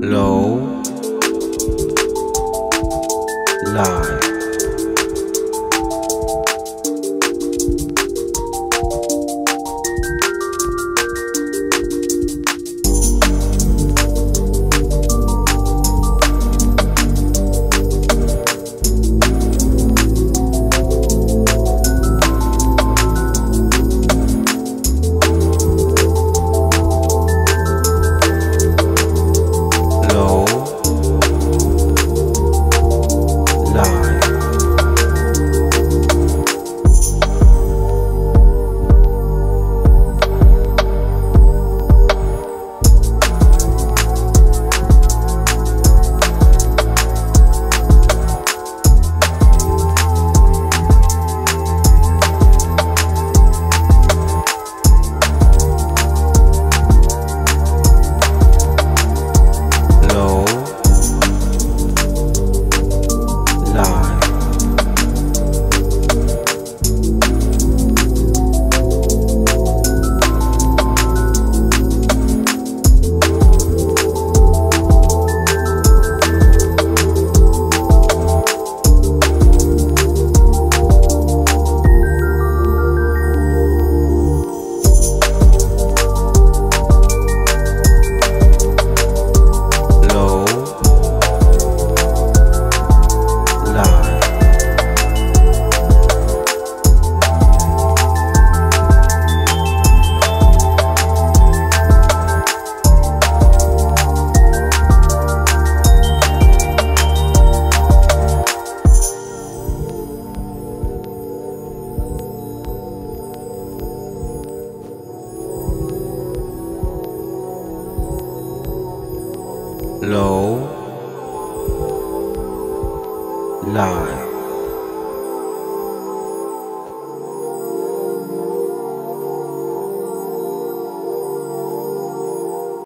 low. Live low live